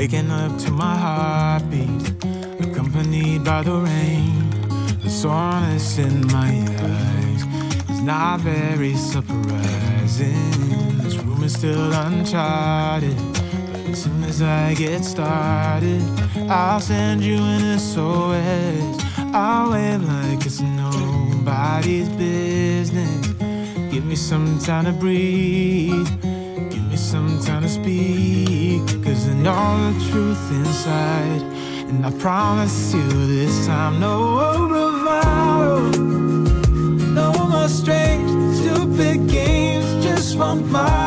waking up to my heartbeat, accompanied by the rain. The soreness in my eyes is not very surprising. This room is still uncharted. But as soon as I get started, I'll send you an SOS. I'll wave like it's nobody's business. Give me some time to breathe. Some time to speak. Cause I know the truth inside. And I promise you this time, no bravado. No more strange, stupid games, just one motto.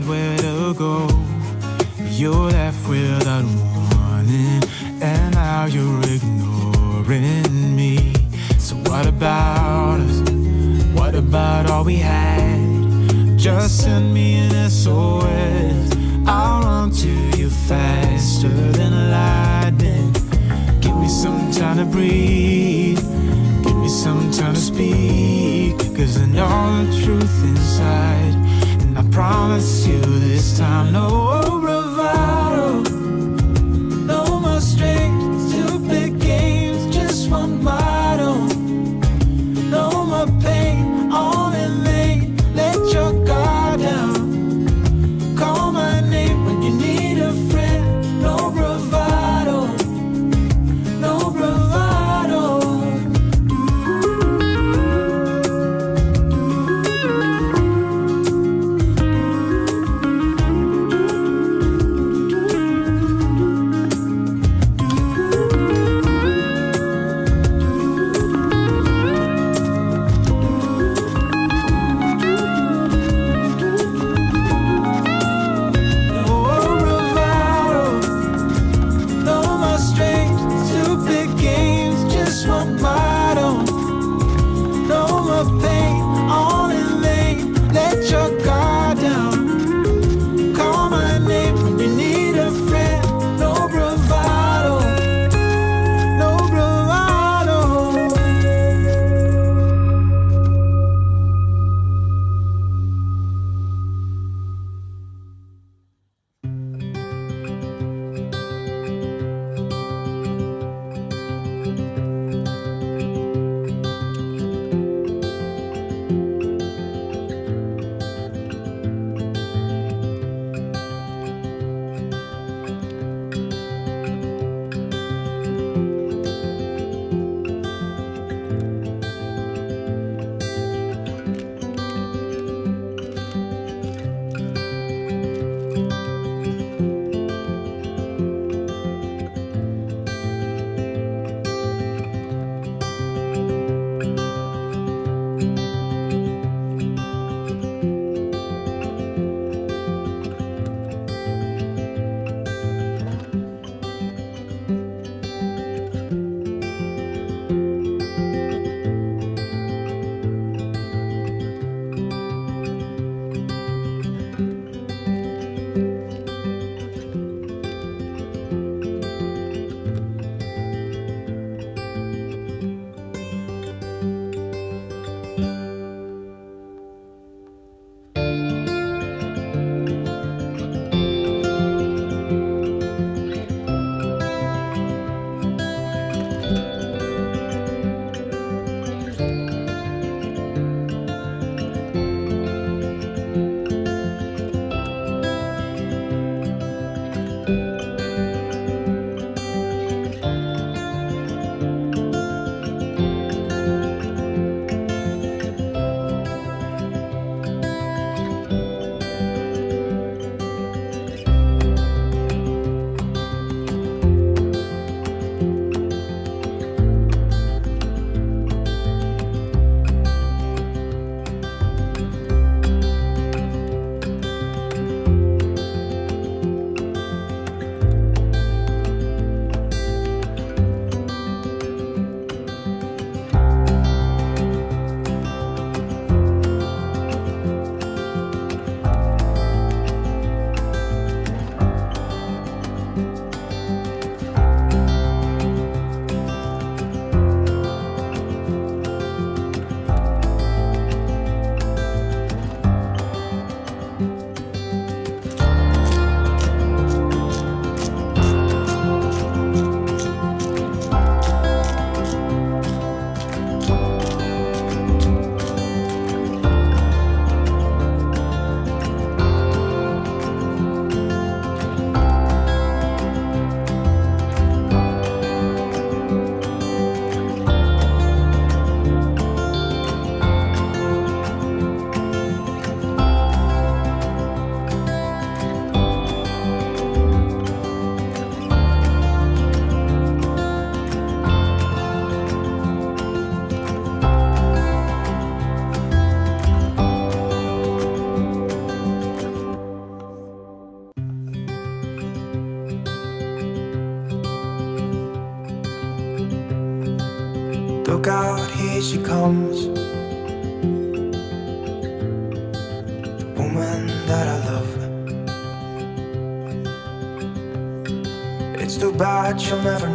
Make where to go. You're left without warning, and now you're ignoring me. So what about us? What about all we had? Just send me an SOS. I'll run to you faster than lightning. Give me some time to breathe. Give me some time to speak. Cause I know the truth inside. Promise you this time, no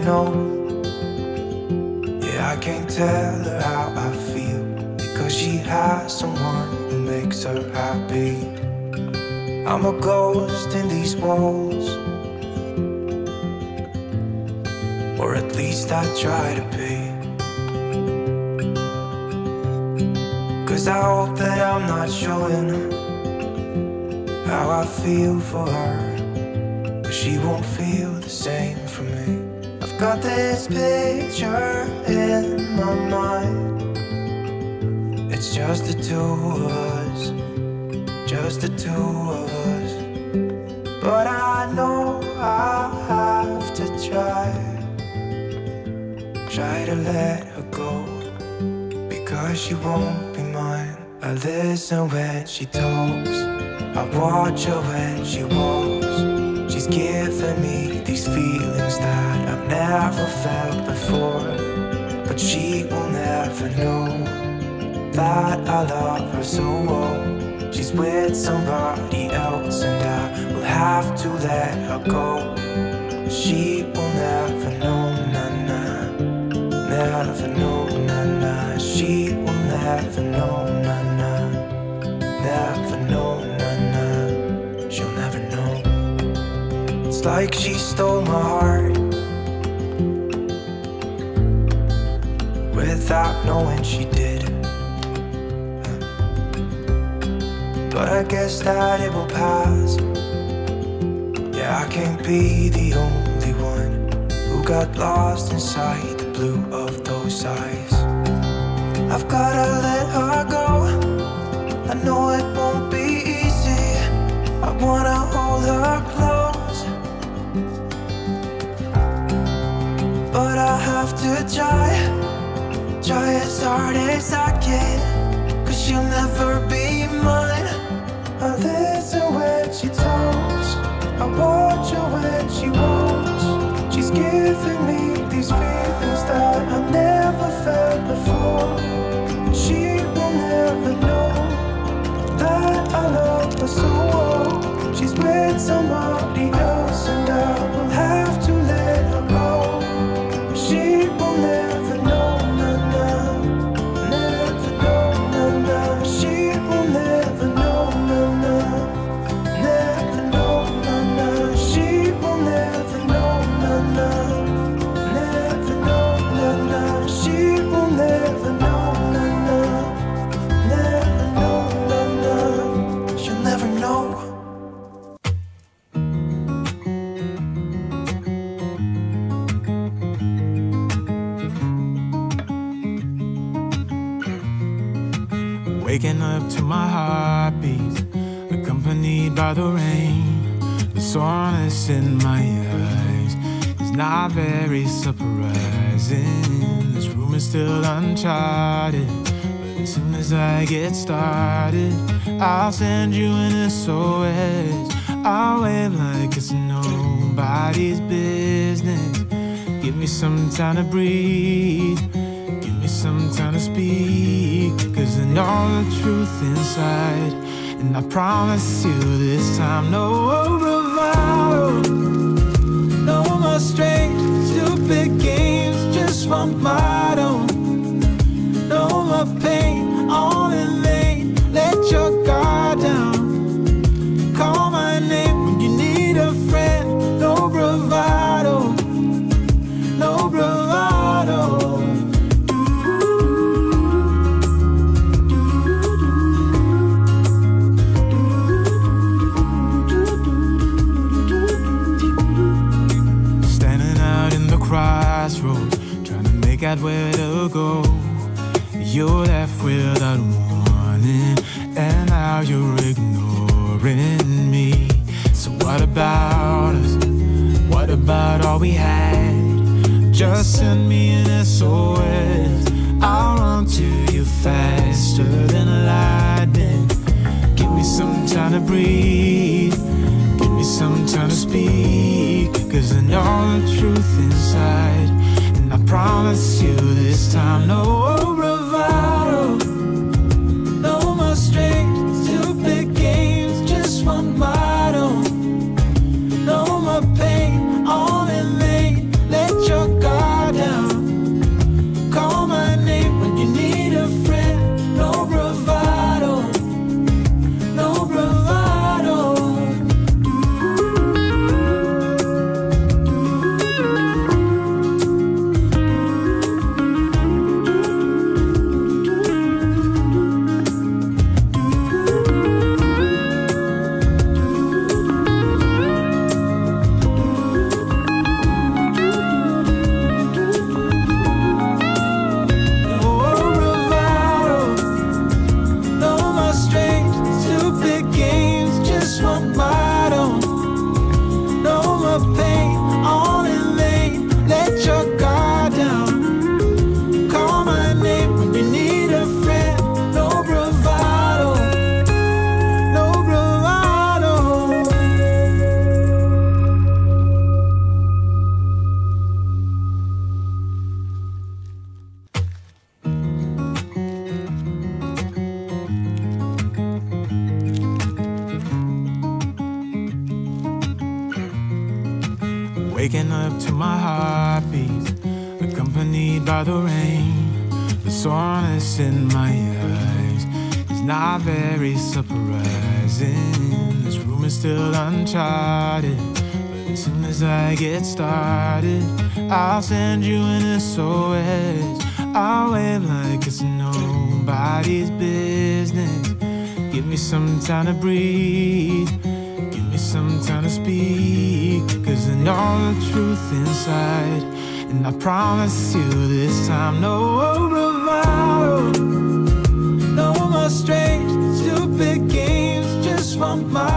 know. Yeah, I can't tell her how I feel because she has someone who makes her happy. I'm a ghost in these walls, or at least I try to be. Cause I hope that I'm not showing her how I feel for her, but she won't feel the same for me. Got this picture in my mind. It's just the two of us, just the two of us. But I know I have to try, try to let her go, because she won't be mine. I listen when she talks, I watch her when she walks. She's giving me these feelings that never felt before, but she will never know that I love her so well. She's with somebody else, and I will have to let her go. She will never know, nah. Never know, nah. She will never know, nah. Never know, nah. She'll never know. It's like she stole my heart without knowing she did. But I guess that it will pass. Yeah, I can't be the only one who got lost inside the blue of those eyes. I've gotta let her go. I know it won't be easy. I wanna hold her close. But I have to try, try as hard as I can. Cause she'll never be mine. I listen when she talks, I accompanied by the rain. The soreness in my eyes is not very surprising. This room is still uncharted, but as soon as I get started, I'll send you an SOS. I'll wave like it's nobody's business. Give me some time to breathe. Give me some time to speak. Cause I know the truth inside. And I promise you this time, no bravado. No more strange, stupid games, just one motto. Just send me an SOS. I'll run to you faster than lightning. Give me some time to breathe. Give me some time to speak. Cause I know the truth inside. And I promise you this time, no soreness in my eyes is not very surprising. This room is still uncharted. But as soon as I get started, I'll send you an SOS. I'll wave like it's nobody's business. Give me some time to breathe. Give me some time to speak. Cause I know the truth inside. And I promise you this time, no bravado. No more strange, stupid games just from my